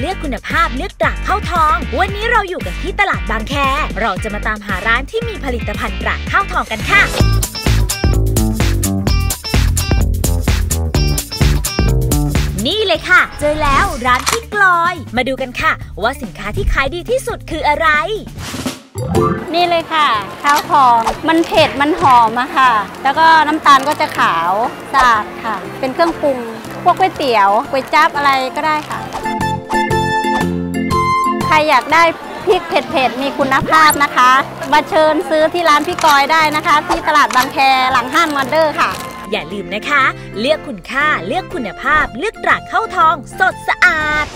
เลือกคุณค่าเลือกคุณภาพเลือกตราเข้าวทอง วันนี้เราอยู่กันที่ตลาดบางแค เราจะมาตามหาร้านที่มีผลิตภัณฑ์ตราข้าวทองกันค่ะนี่เลยค่ะ เจอแล้วร้านพี่กลอย มาดูกันค่ะ ว่าสินค้าที่ขายดีที่สุดคืออะไร นี่เลยค่ะ ข้าวทองมันเผ็ดมันหอมอะค่ะ แล้วก็น้ำตาลก็จะขาวสะอาดค่ะ เป็นเครื่องปรุง พวกก๋วยเตี๋ยวก๋วยจั๊บอะไรก็ได้ค่ะ รอยากได้พริกเผ็ดๆมีคุณภาพนะคะ มาเชิญซื้อที่ร้านพี่กอยได้นะคะ ที่ตลาดบางแคหลังห้างวันเดอร์ค่ะ อย่าลืมนะคะ เลือกคุณค่าเลือกคุณภาพ เลือกตราเข้าทอง สดสะอาด